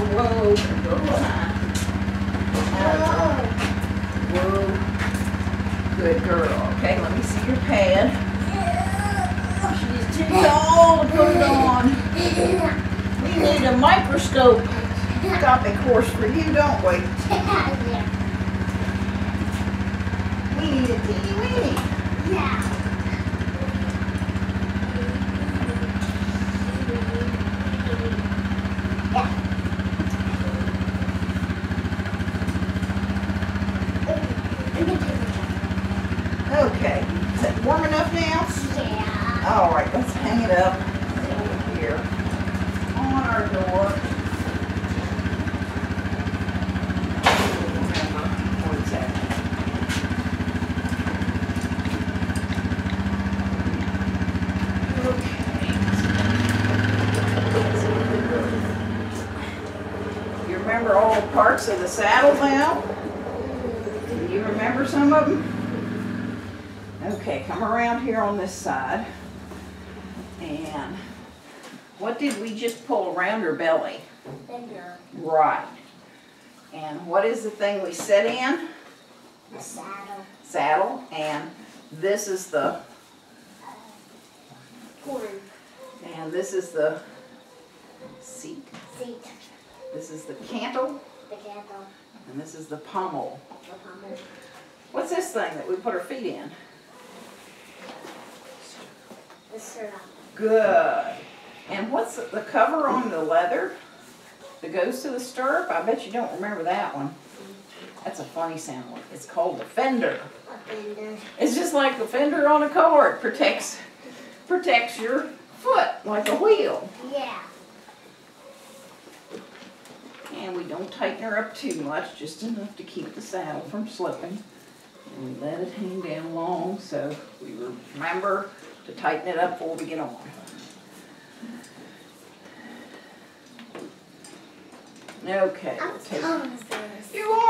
Whoa, behind. Whoa. Good girl. Okay, let me see your pad. She's too tall to put it on. We need a microscope. Topic course for you, don't we? We need a teeny weeny. Okay, is it warm enough now? Yeah. All right, let's hang it up over here on our door. Remember, where's that? Okay. You remember all the parts of the saddle now? Do you remember some of them? Okay, come around here on this side. And what did we just pull around her belly? Right. And what is the thing we sit in? Saddle. Saddle. And this is the, Horn. and this is the seat. Seat. This is the cantle, The candle. and this is the pommel. The pommel. What's this thing that we put our feet in? Syrup. Good. And what's the- cover on the leather that goes to the stirrup? I bet you don't remember that one. That's a funny sound one. It's called the fender. A fender. It's just like the fender on a car. It protects protects your foot like a wheel. Yeah. And we don't tighten her up too much, just enough to keep the saddle from slipping. And we let it hang down long, so we remember to tighten it up before we get on. Okay, I'm we'll. You are.